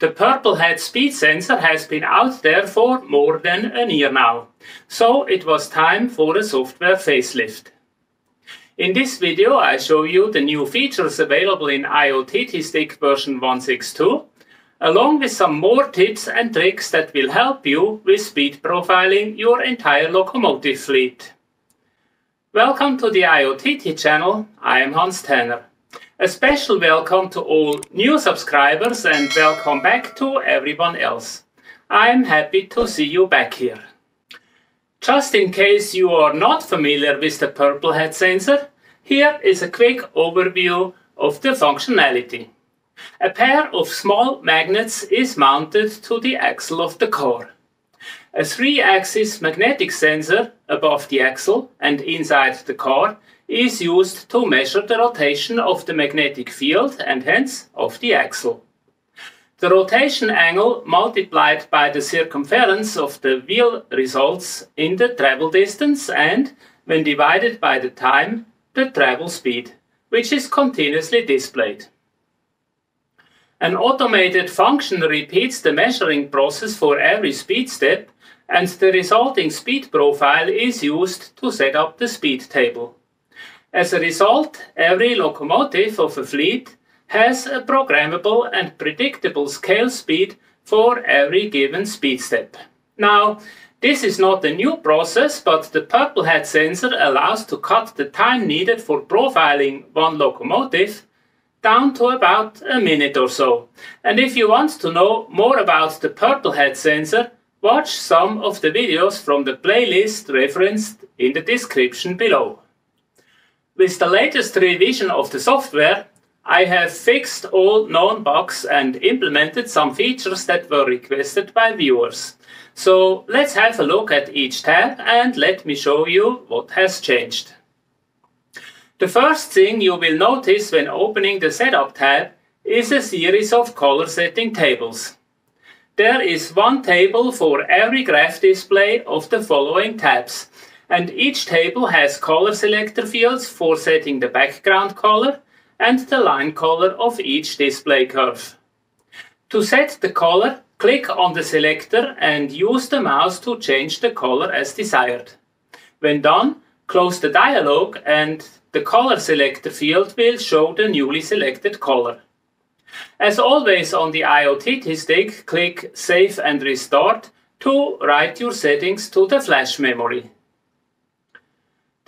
The purple PurpleHat speed sensor has been out there for more than a year now, so it was time for a software facelift. In this video I show you the new features available in IoTT Stick version 162, along with some more tips and tricks that will help you with speed profiling your entire locomotive fleet. Welcome to the IoT channel, I am Hans Tanner. A special welcome to all new subscribers and welcome back to everyone else. I'm happy to see you back here. Just in case you are not familiar with the Purple Hat sensor, here is a quick overview of the functionality. A pair of small magnets is mounted to the axle of the car. A three-axis magnetic sensor above the axle and inside the car is used to measure the rotation of the magnetic field and hence of the axle. The rotation angle multiplied by the circumference of the wheel results in the travel distance and, when divided by the time, the travel speed, which is continuously displayed. An automated function repeats the measuring process for every speed step and the resulting speed profile is used to set up the speed table. As a result, every locomotive of a fleet has a programmable and predictable scale speed for every given speed step. Now, this is not a new process, but the PurpleHat sensor allows to cut the time needed for profiling one locomotive down to about a minute or so. And if you want to know more about the PurpleHat sensor, watch some of the videos from the playlist referenced in the description below. With the latest revision of the software, I have fixed all known bugs and implemented some features that were requested by viewers. So let's have a look at each tab and let me show you what has changed. The first thing you will notice when opening the Setup tab is a series of color setting tables. There is one table for every graph display of the following tabs and each table has color selector fields for setting the background color and the line color of each display curve. To set the color, click on the selector and use the mouse to change the color as desired. When done, close the dialog and the color selector field will show the newly selected color. As always on the IoTT stick, click Save and Restart to write your settings to the flash memory.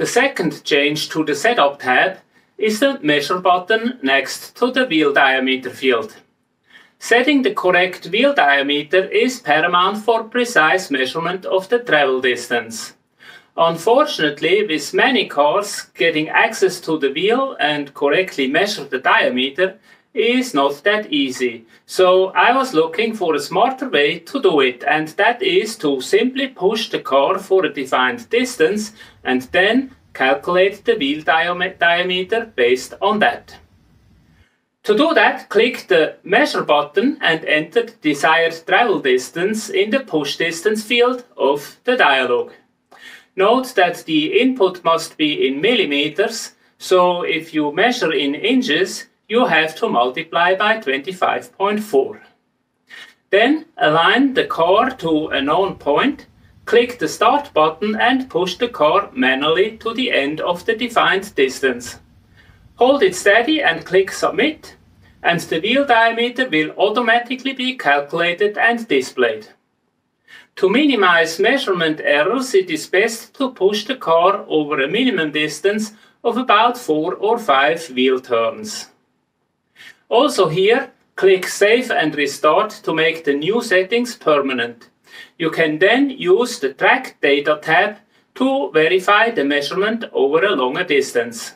The second change to the Setup tab is the Measure button next to the wheel diameter field. Setting the correct wheel diameter is paramount for precise measurement of the travel distance. Unfortunately, with many cars, getting access to the wheel and correctly measure the diameter is not that easy. So I was looking for a smarter way to do it and that is to simply push the car for a defined distance and then calculate the wheel diameter based on that. To do that, click the Measure button and enter the desired travel distance in the Push Distance field of the dialog. Note that the input must be in millimeters, so if you measure in inches, you have to multiply by 25.4. Then align the car to a known point, click the Start button and push the car manually to the end of the defined distance. Hold it steady and click Submit, and the wheel diameter will automatically be calculated and displayed. To minimize measurement errors, it is best to push the car over a minimum distance of about 4 or 5 wheel turns. Also here, click Save and Restart to make the new settings permanent. You can then use the Track Data tab to verify the measurement over a longer distance.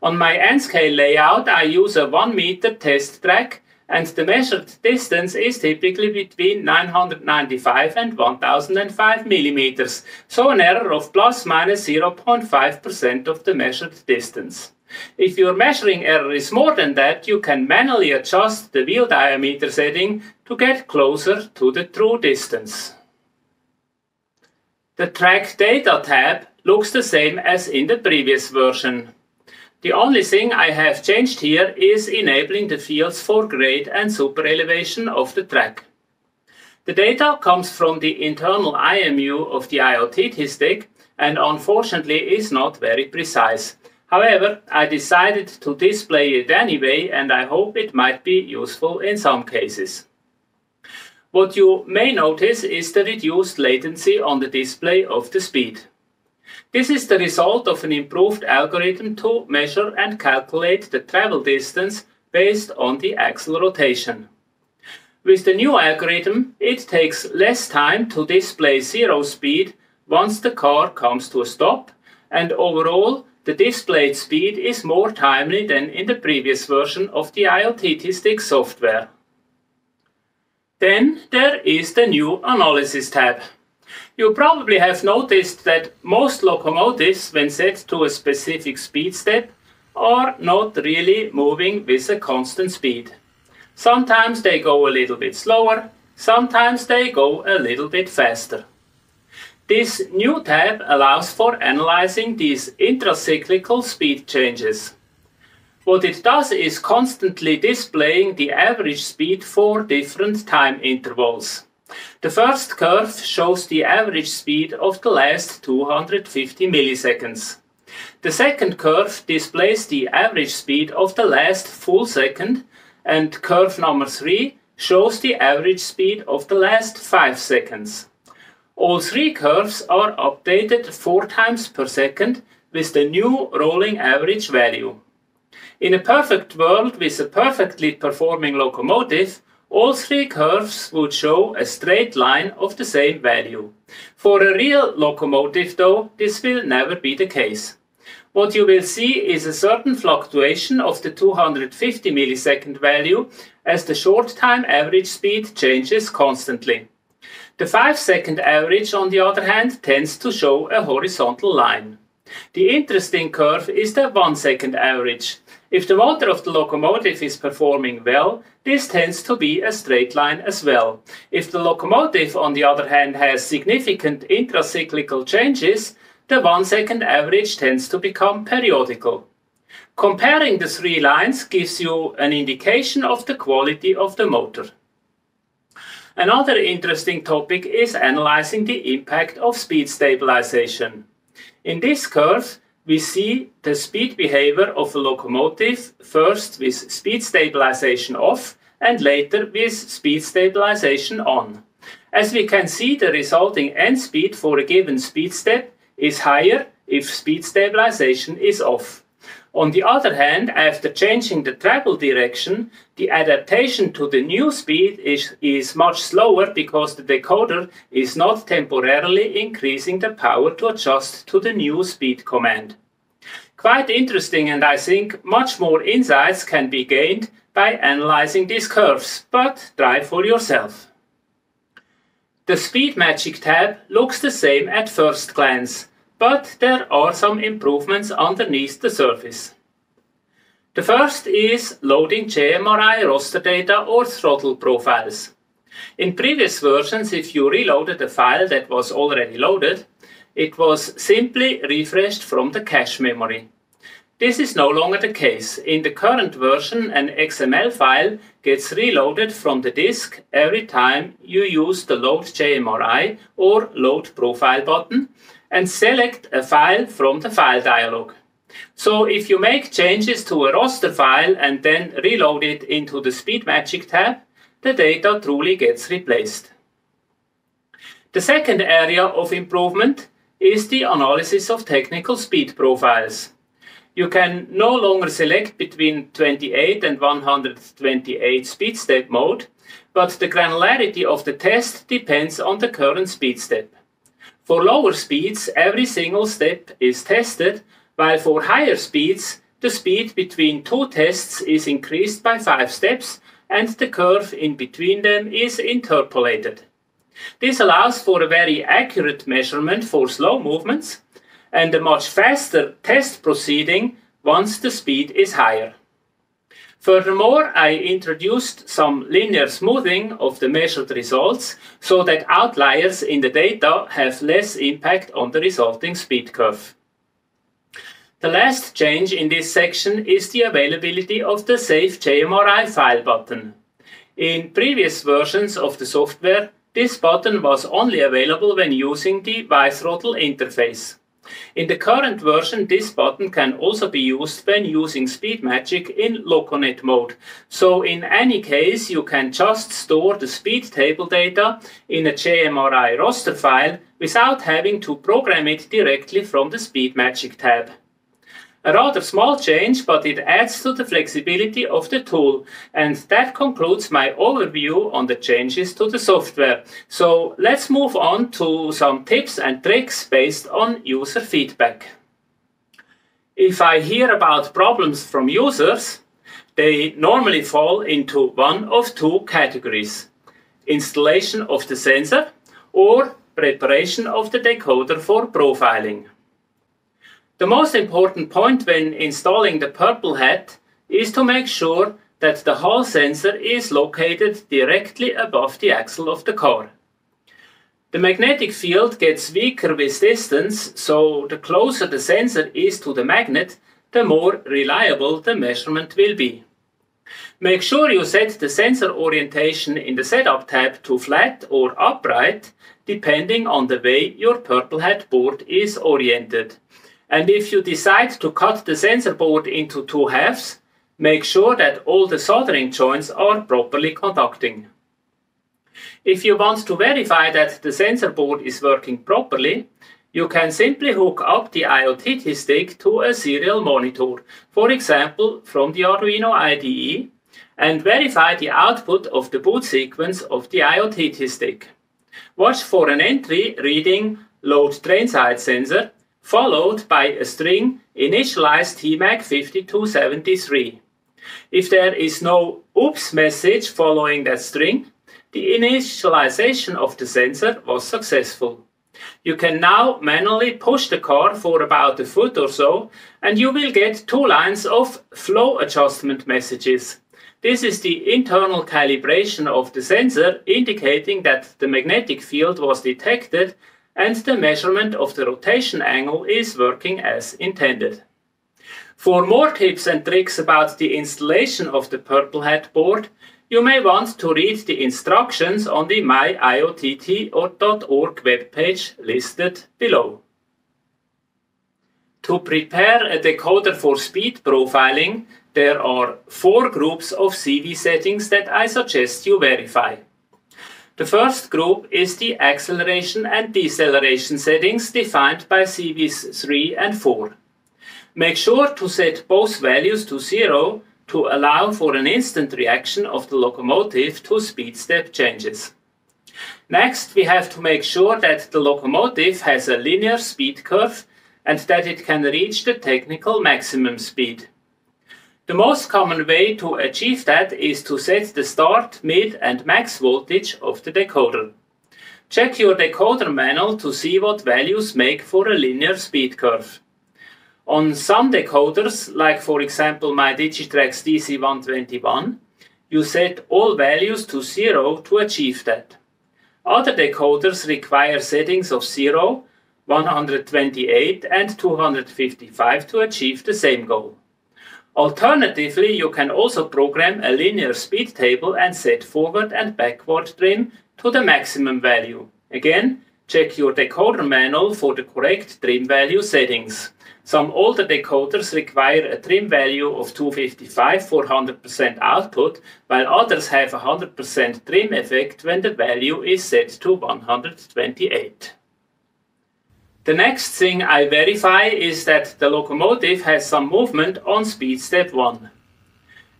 On my N-scale layout, I use a 1 meter test track and the measured distance is typically between 995 and 1005 millimeters, so an error of plus minus 0.5% of the measured distance. If your measuring error is more than that, you can manually adjust the wheel diameter setting to get closer to the true distance. The Track Data tab looks the same as in the previous version. The only thing I have changed here is enabling the fields for grade and super elevation of the track. The data comes from the internal IMU of the IoTT Stick and unfortunately is not very precise. However, I decided to display it anyway and I hope it might be useful in some cases. What you may notice is the reduced latency on the display of the speed. This is the result of an improved algorithm to measure and calculate the travel distance based on the axle rotation. With the new algorithm, it takes less time to display zero speed once the car comes to a stop, and overall, the displayed speed is more timely than in the previous version of the IoTT Stick software. Then there is the new Analysis tab. You probably have noticed that most locomotives, when set to a specific speed step, are not really moving with a constant speed. Sometimes they go a little bit slower, sometimes they go a little bit faster. This new tab allows for analyzing these intracyclical speed changes. What it does is constantly displaying the average speed for different time intervals. The first curve shows the average speed of the last 250 milliseconds. The second curve displays the average speed of the last full second and curve number 3 shows the average speed of the last 5 seconds. All three curves are updated 4 times per second with the new rolling average value. In a perfect world with a perfectly performing locomotive, all three curves would show a straight line of the same value. For a real locomotive though, this will never be the case. What you will see is a certain fluctuation of the 250 millisecond value as the short time average speed changes constantly. The 5 second average on the other hand tends to show a horizontal line. The interesting curve is the 1 second average. If the motor of the locomotive is performing well, this tends to be a straight line as well. If the locomotive on the other hand has significant intracyclical changes, the one second average tends to become periodical. Comparing the three lines gives you an indication of the quality of the motor. Another interesting topic is analyzing the impact of speed stabilization. In this curve, we see the speed behavior of a locomotive first with speed stabilization off and later with speed stabilization on. As we can see, the resulting end speed for a given speed step is higher if speed stabilization is off. On the other hand, after changing the travel direction, the adaptation to the new speed is, is much slower because the decoder is not temporarily increasing the power to adjust to the new speed command. Quite interesting and I think much more insights can be gained by analyzing these curves, but try for yourself. The Speed Magic tab looks the same at first glance, but there are some improvements underneath the surface. The first is loading JMRI roster data or throttle profiles. In previous versions, if you reloaded a file that was already loaded, it was simply refreshed from the cache memory. This is no longer the case. In the current version, an XML file gets reloaded from the disk every time you use the Load JMRI or Load Profile button and select a file from the file dialog. So if you make changes to a roster file and then reload it into the Speed Magic tab, the data truly gets replaced. The second area of improvement is the analysis of technical speed profiles you can no longer select between 28 and 128 speed step mode, but the granularity of the test depends on the current speed step. For lower speeds, every single step is tested, while for higher speeds, the speed between two tests is increased by 5 steps and the curve in between them is interpolated. This allows for a very accurate measurement for slow movements, and a much faster test proceeding once the speed is higher. Furthermore, I introduced some linear smoothing of the measured results so that outliers in the data have less impact on the resulting speed curve. The last change in this section is the availability of the Save JMRI file button. In previous versions of the software, this button was only available when using the WiThrottle interface. In the current version, this button can also be used when using Speed Magic in LocoNet mode. So in any case, you can just store the speed table data in a JMRI roster file without having to program it directly from the Speed Magic tab. A rather small change, but it adds to the flexibility of the tool. And that concludes my overview on the changes to the software. So let's move on to some tips and tricks based on user feedback. If I hear about problems from users, they normally fall into one of two categories. Installation of the sensor or preparation of the decoder for profiling. The most important point when installing the purple hat is to make sure that the Hall sensor is located directly above the axle of the car. The magnetic field gets weaker with distance, so the closer the sensor is to the magnet, the more reliable the measurement will be. Make sure you set the sensor orientation in the Setup tab to flat or upright, depending on the way your purple hat board is oriented. And if you decide to cut the sensor board into two halves, make sure that all the soldering joints are properly conducting. If you want to verify that the sensor board is working properly, you can simply hook up the IoTT stick to a serial monitor, for example from the Arduino IDE, and verify the output of the boot sequence of the IoTT stick. Watch for an entry reading load train side sensor followed by a string initialized TMAG 5273. If there is no oops message following that string, the initialization of the sensor was successful. You can now manually push the car for about a foot or so and you will get two lines of flow adjustment messages. This is the internal calibration of the sensor indicating that the magnetic field was detected and the measurement of the rotation angle is working as intended. For more tips and tricks about the installation of the Purple Hat board, you may want to read the instructions on the myIoTT.org webpage listed below. To prepare a decoder for speed profiling, there are four groups of CV settings that I suggest you verify. The first group is the acceleration and deceleration settings defined by CVs 3 and 4. Make sure to set both values to 0 to allow for an instant reaction of the locomotive to speed step changes. Next, we have to make sure that the locomotive has a linear speed curve and that it can reach the technical maximum speed. The most common way to achieve that is to set the start, mid and max voltage of the decoder. Check your decoder manual to see what values make for a linear speed curve. On some decoders, like for example my Digitrax DC121, you set all values to 0 to achieve that. Other decoders require settings of 0, 128 and 255 to achieve the same goal. Alternatively, you can also program a linear speed table and set forward and backward trim to the maximum value. Again, check your decoder manual for the correct trim value settings. Some older decoders require a trim value of 255 for 100% output, while others have a 100% trim effect when the value is set to 128. The next thing I verify is that the locomotive has some movement on speed step 1.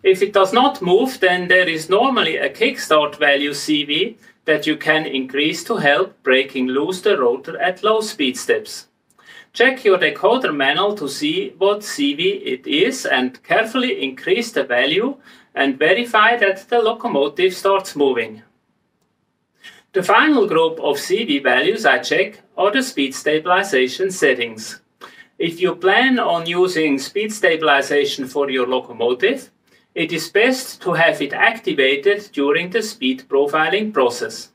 If it does not move, then there is normally a kickstart value CV that you can increase to help breaking loose the rotor at low speed steps. Check your decoder manual to see what CV it is and carefully increase the value and verify that the locomotive starts moving. The final group of CV values I check are the speed stabilization settings. If you plan on using speed stabilization for your locomotive, it is best to have it activated during the speed profiling process.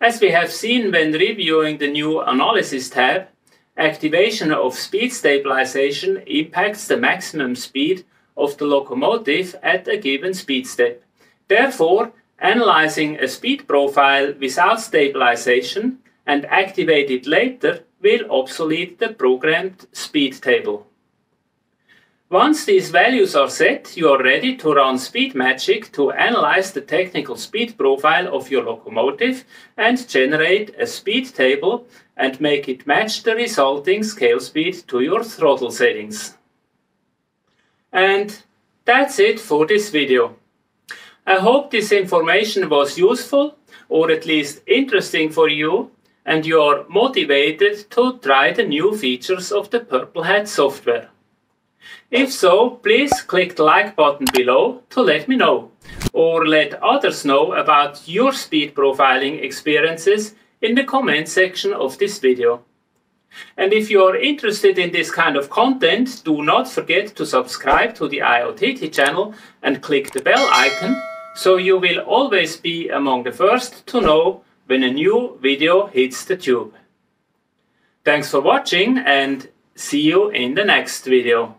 As we have seen when reviewing the new Analysis tab, activation of speed stabilization impacts the maximum speed of the locomotive at a given speed step. Therefore, analyzing a speed profile without stabilization and activate it later will obsolete the programmed speed table. Once these values are set, you are ready to run speed magic to analyze the technical speed profile of your locomotive and generate a speed table and make it match the resulting scale speed to your throttle settings. And that's it for this video. I hope this information was useful or at least interesting for you and you are motivated to try the new features of the Purple Hat software. If so, please click the like button below to let me know or let others know about your speed profiling experiences in the comment section of this video. And if you are interested in this kind of content, do not forget to subscribe to the IoTT channel and click the bell icon so you will always be among the first to know when a new video hits the tube. Thanks for watching and see you in the next video.